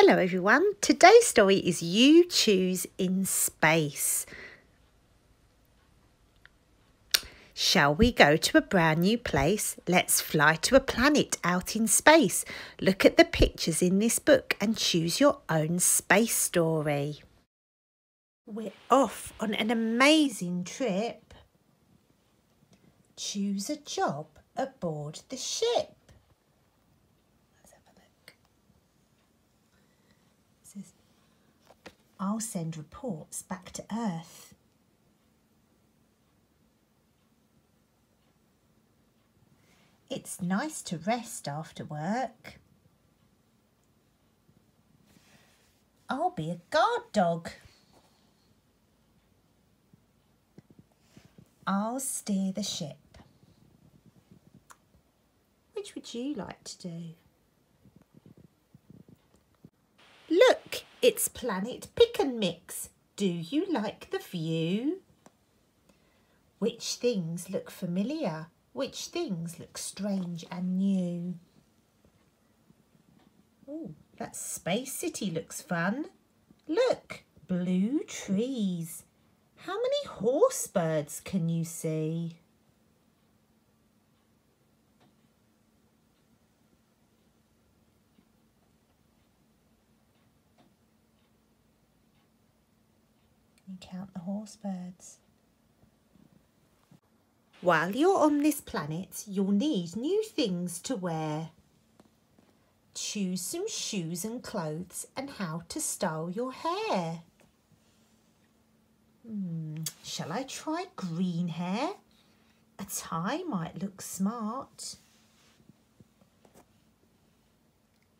Hello everyone. Today's story is You Choose in Space. Shall we go to a brand new place? Let's fly to a planet out in space. Look at the pictures in this book and choose your own space story. We're off on an amazing trip. Choose a job aboard the ship. Let's have a look. It says, I'll send reports back to Earth. It's nice to rest after work. I'll be a guard dog. I'll steer the ship. Which would you like to do? Look, it's Planet Pick and Mix. Do you like the view? Which things look familiar? Which things look strange and new? Oh, that Space City looks fun. Look, blue trees. How many horse birds can you see? Count the horse birds? While you're on this planet, you'll need new things to wear. Choose some shoes and clothes and how to style your hair. Hmm, shall I try green hair? A tie might look smart.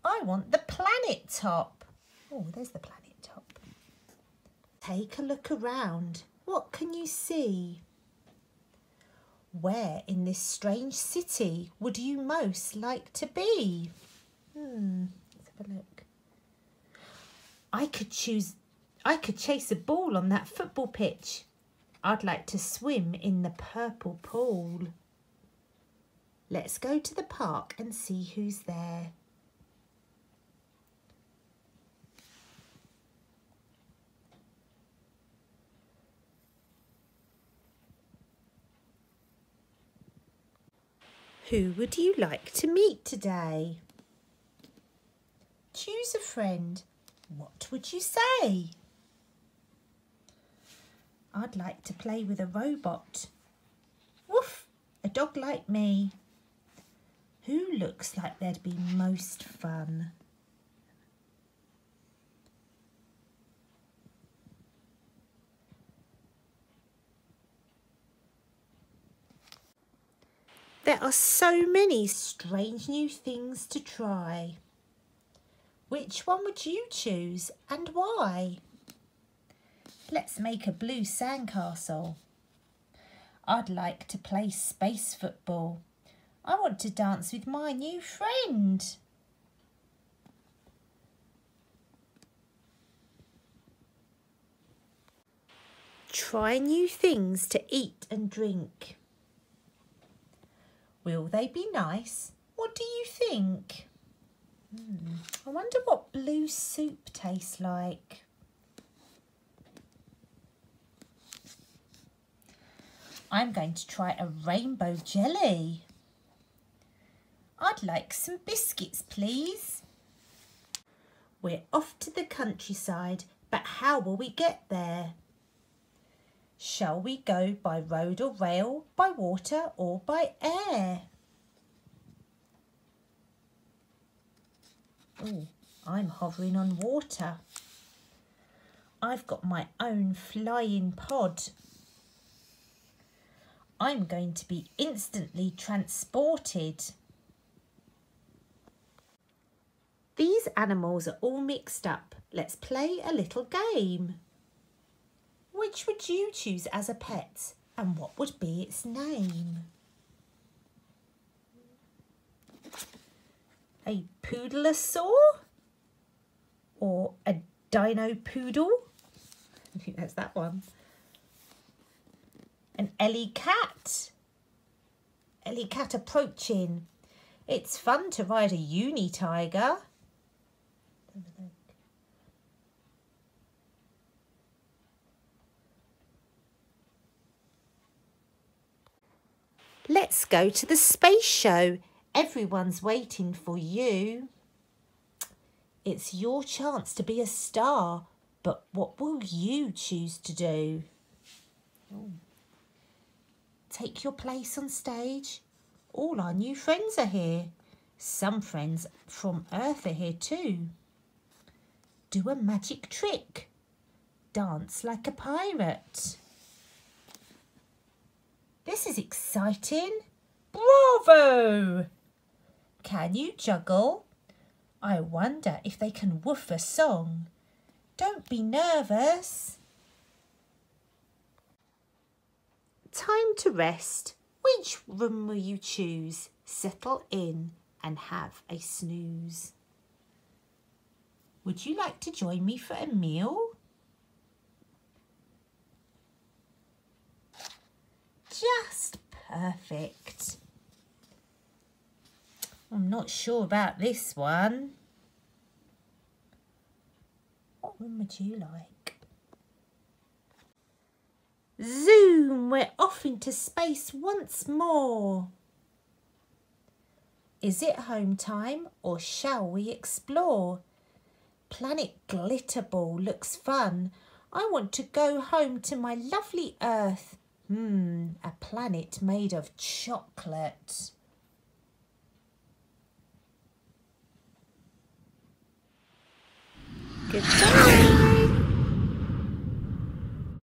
I want the planet top. Oh, there's the planet. Take a look around. What can you see? Where in this strange city would you most like to be? Hmm, let's have a look. I could choose, I could chase a ball on that football pitch. I'd like to swim in the purple pool. Let's go to the park and see who's there. Who would you like to meet today? Choose a friend. What would you say? I'd like to play with a robot. Woof, a dog like me. Who looks like they'd be most fun? There are so many strange new things to try. Which one would you choose and why? Let's make a blue sandcastle. I'd like to play space football. I want to dance with my new friend. Try new things to eat and drink. Will they be nice? What do you think? Hmm, I wonder what blue soup tastes like. I'm going to try a rainbow jelly. I'd like some biscuits, please. We're off to the countryside, but how will we get there? Shall we go by road or rail, by water or by air? Oh, I'm hovering on water. I've got my own flying pod. I'm going to be instantly transported. These animals are all mixed up. Let's play a little game. Which would you choose as a pet and what would be its name? A poodleosaur or a dino poodle? I think that's that one. An Ellie cat. Ellie cat approaching. It's fun to ride a uni tiger. Let's go to the space show. Everyone's waiting for you. It's your chance to be a star, but what will you choose to do? Ooh. Take your place on stage. All our new friends are here. Some friends from Earth are here too. Do a magic trick. Dance like a pirate. This is exciting. Bravo! Can you juggle? I wonder if they can woof a song. Don't be nervous. Time to rest. Which room will you choose? Settle in and have a snooze. Would you like to join me for a meal? Just perfect. I'm not sure about this one. What room would you like? Zoom, we're off into space once more. Is it home time or shall we explore? Planet Glitterball looks fun. I want to go home to my lovely Earth. Hmm, a planet made of chocolate.